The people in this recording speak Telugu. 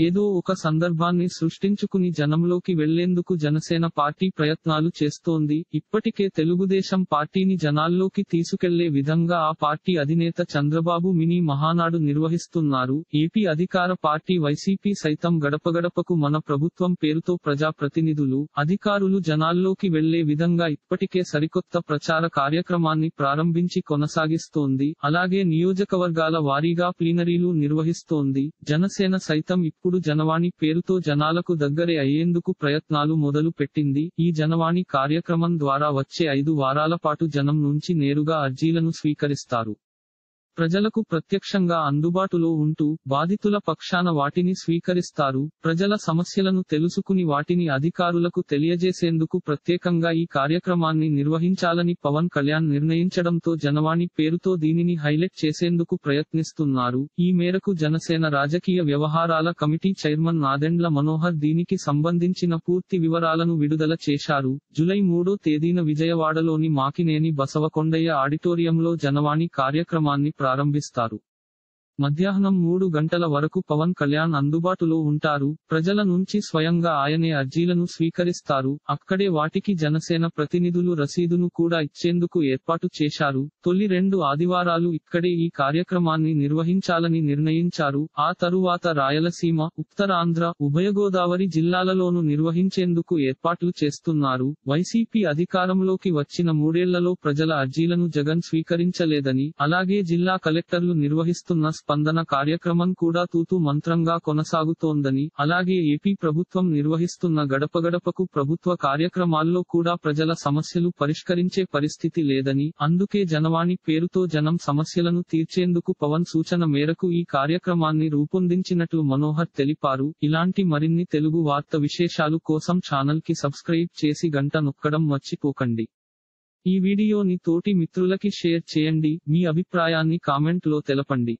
ఏదో ఒక సందర్భాన్ని సృష్టించుకుని జనంలోకి వెళ్ళేందుకు జనసేన పార్టీ ప్రయత్నాలు చేస్తోంది. ఇప్పటికే తెలుగుదేశం పార్టీని జనాల్లోకి తీసుకెళ్ళే విధంగా ఆ పార్టీ అధినేత చంద్రబాబు మినీ మహానాడు నిర్వహిస్తున్నారు. ఏపీ అధికార పార్టీ వైసీపీ సైతం గడపగడపకు మన ప్రభుత్వం పేరుతో ప్రజా ప్రతినిధులు అధికారులు జనాల్లోకి వెళ్ళే విధంగా ఇప్పటికే సరికొత్త ప్రచార కార్యక్రమాన్ని ప్రారంభించి కొనసాగిస్తోంది. అలాగే నియోజకవర్గాల వారీగా ప్లీనరీలు నిర్వహిస్తోంది. జనసేన సైతం ఇప్పుడు జనవాణి పేరుతో జనాలకు దగ్గరే అయ్యేందుకు ప్రయత్నాలు మొదలు పెట్టింది. ఈ జనవాణి కార్యక్రమం ద్వారా వచ్చే ఐదు వారాల పాటు జనం నుంచి నేరుగా అర్జీలను స్వీకరిస్తారు. ప్రజలకు ప్రత్యక్షంగా అందుబాటులో ఉంటూ బాధితుల పక్షాన వాటిని స్వీకరిస్తారు. ప్రజల సమస్యలను తెలుసుకుని వాటిని అధికారులకు తెలియజేసేందుకు ప్రత్యేకంగా ఈ కార్యక్రమాన్ని నిర్వహించాలని పవన్ కళ్యాణ్ నిర్ణయించడంతో జనవాణి పేరుతో దీనిని హైలైట్ చేసేందుకు ప్రయత్నిస్తున్నారు. ఈ మేరకు జనసేన రాజకీయ వ్యవహారాల కమిటీ చైర్మన్ నాదెండ్ల మనోహర్ దీనికి సంబంధించిన పూర్తి వివరాలను విడుదల చేశారు. జులై మూడో తేదీన విజయవాడలోని మాకినేని బసవకొండయ్య ఆడిటోరియంలో జనవాణి కార్యక్రమాన్ని ప్రారంభిస్తారు మధ్యాహ్నం మూడు గంటల వరకు పవన్ కళ్యాణ్ అందుబాటులో ఉంటారు. ప్రజల నుంచి స్వయంగా ఆయనే అర్జీలను స్వీకరిస్తారు. అక్కడే వాటికి జనసేన ప్రతినిధులు రసీదును కూడా ఇచ్చేందుకు ఏర్పాటు చేశారు. తొలి రెండు ఆదివారాలు ఇక్కడే ఈ కార్యక్రమాన్ని నిర్వహించాలని నిర్ణయించారు. ఆ తరువాత రాయలసీమ ఉత్తరాంధ్ర ఉభయ గోదావరి జిల్లాలలోనూ నిర్వహించేందుకు ఏర్పాట్లు చేస్తున్నారు. వైసీపీ అధికారంలోకి వచ్చిన మూడేళ్ళలో ప్రజల అర్జీలను జగన్ స్వీకరించలేదని అలాగే జిల్లా కలెక్టర్లు నిర్వహిస్తున్న స్పందన కార్యక్రమం కూడా తూతు మంత్రంగా కొనసాగుతోందని అలాగే ఏపీ ప్రభుత్వం నిర్వహిస్తున్న గడపగడపకు ప్రభుత్వ కార్యక్రమాల్లో కూడా ప్రజల సమస్యలు పరిష్కరించే పరిస్థితి లేదని అందుకే జనవాణి పేరుతో జనం సమస్యలను తీర్చేందుకు పవన్ సూచన మేరకు ఈ కార్యక్రమాన్ని రూపొందించినట్లు మనోహర్ తెలిపారు. ఇలాంటి మరిన్ని తెలుగు వార్త విశేషాలు కోసం ఛానల్కి సబ్స్క్రైబ్ చేసి గంట నొక్కడం మర్చిపోకండి. ఈ వీడియోని తోటి మిత్రులకి షేర్ చేయండి. మీ అభిప్రాయాన్ని కామెంట్లో తెలపండి.